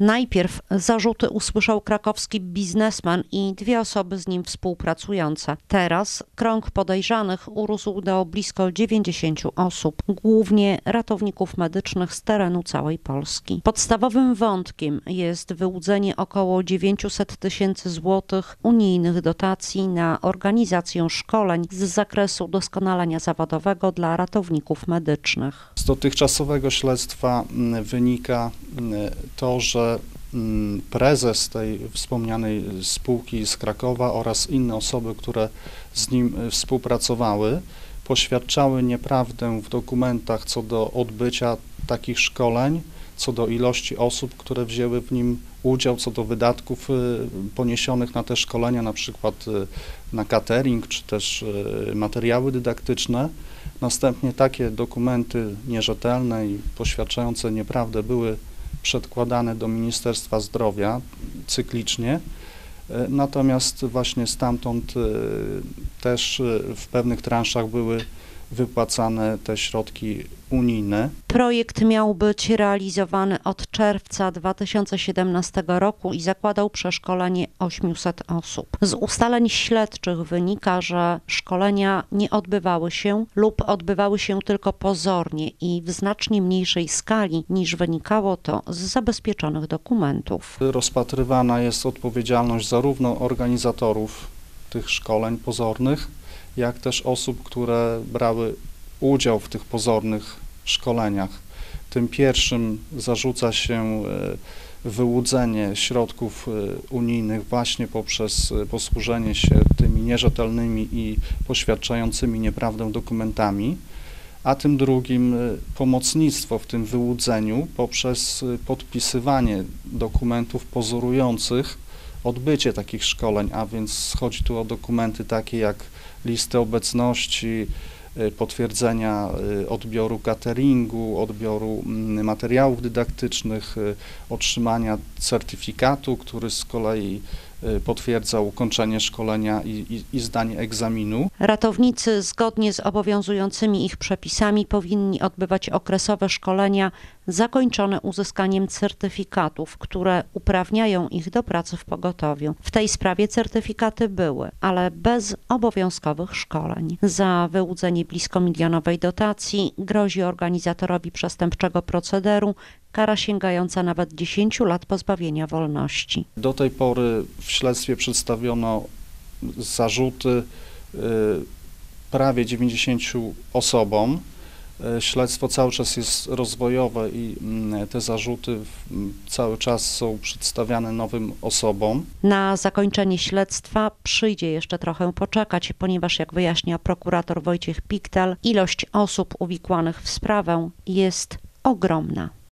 Najpierw zarzuty usłyszał krakowski biznesmen i dwie osoby z nim współpracujące. Teraz krąg podejrzanych urósł do blisko 90 osób, głównie ratowników medycznych z terenu całej Polski. Podstawowym wątkiem jest wyłudzenie około 900 tysięcy złotych unijnych dotacji na organizację szkoleń z zakresu doskonalenia zawodowego dla ratowników medycznych. Z dotychczasowego śledztwa mm, wynika mm, to, że mm, prezes tej wspomnianej spółki z Krakowa oraz inne osoby, które z nim y, współpracowały, poświadczały nieprawdę w dokumentach co do odbycia takich szkoleń, co do ilości osób, które wzięły w nim udział, co do wydatków y, poniesionych na te szkolenia, na przykład y, na catering czy też materiały dydaktyczne. Następnie takie dokumenty nierzetelne i poświadczające nieprawdę były przedkładane do Ministerstwa Zdrowia cyklicznie. E, natomiast właśnie stamtąd e, też e, w pewnych transzach były wypłacane te środki unijne. Projekt miał być realizowany od czerwca 2017 roku i zakładał przeszkolenie 800 osób. Z ustaleń śledczych wynika, że szkolenia nie odbywały się lub odbywały się tylko pozornie i w znacznie mniejszej skali niż wynikało to z zabezpieczonych dokumentów. Rozpatrywana jest odpowiedzialność zarówno organizatorów tych szkoleń pozornych, jak też osób, które brały udział w tych pozornych szkoleniach. Tym pierwszym zarzuca się e, wyłudzenie środków e, unijnych właśnie poprzez e, posłużenie się tymi nierzetelnymi i poświadczającymi nieprawdę dokumentami, a tym drugim pomocnictwo w tym wyłudzeniu poprzez podpisywanie dokumentów pozorujących odbycie takich szkoleń, a więc chodzi tu o dokumenty takie jak listy obecności, y, potwierdzenia y, odbioru cateringu, odbioru mm, materiałów dydaktycznych, y, otrzymania certyfikatu, który z kolei potwierdza ukończenie szkolenia i, i, i, zdanie egzaminu. Ratownicy zgodnie z obowiązującymi ich przepisami powinni odbywać okresowe szkolenia zakończone uzyskaniem certyfikatów, które uprawniają ich do pracy w pogotowiu. W tej sprawie certyfikaty były, ale bez obowiązkowych szkoleń. Za wyłudzenie blisko milionowej dotacji grozi organizatorowi przestępczego procederu kara sięgająca nawet 10 lat pozbawienia wolności. Do tej pory w śledztwie przedstawiono zarzuty y, prawie 90 osobom. E, śledztwo cały czas jest rozwojowe i mm, te zarzuty cały czas są przedstawiane nowym osobom. Na zakończenie śledztwa przyjdzie jeszcze trochę poczekać, ponieważ jak wyjaśnia prokurator Wojciech Piktel, ilość osób uwikłanych w sprawę jest ogromna.